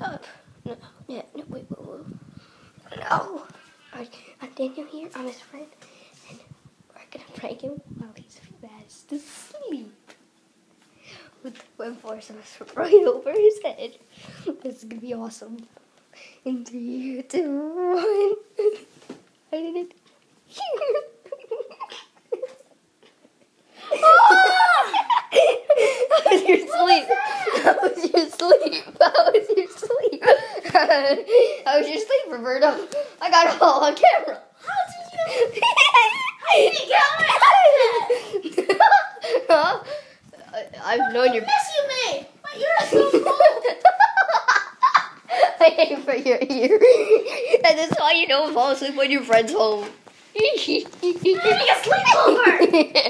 up. No, yeah, no, wait, wait, wait. No. I'm Daniel here. I'm his friend. And we're gonna prank him while he's fast asleep. With web force right over his head. This is gonna be awesome. In three, two, one. I did it. How was your sleep? How was your sleep? How was your sleep? How was your sleep, Roberto? I got it all on camera. How did you? How did you get huh? I- I've known your. mess you made. My ear is so cold. I aim for your ear. and that's why you don't fall asleep when your friend's home. You're having a sleepover.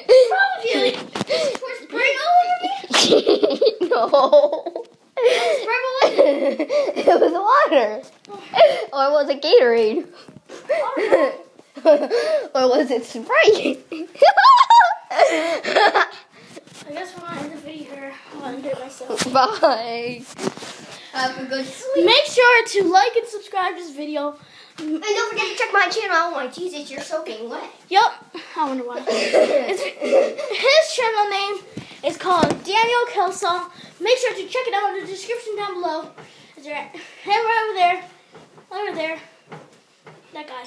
What's wrong with you? Just spray all over me? no. Spray it was water. Or was it Gatorade? or was it Sprite? I guess we're gonna end the video here. I'm gonna do it myself. Bye. Have a good sleep. Make sure to like and subscribe to this video. And don't forget to check my channel. Oh my Jesus, you're soaking wet. Yep. I wonder why. His channel name is called Daniel Kelsall. Make sure to check it out in the description down below. Right, him right over there, over there, that guy.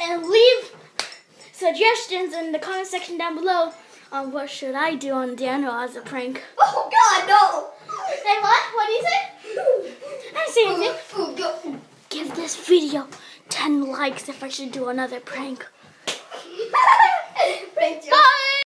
And leave suggestions in the comment section down below on what should I do on Daniel as a prank. oh God, no. Hey, what? What do you say? I didn't say anything. Oh, God. Give this video 10 likes if I should do another prank.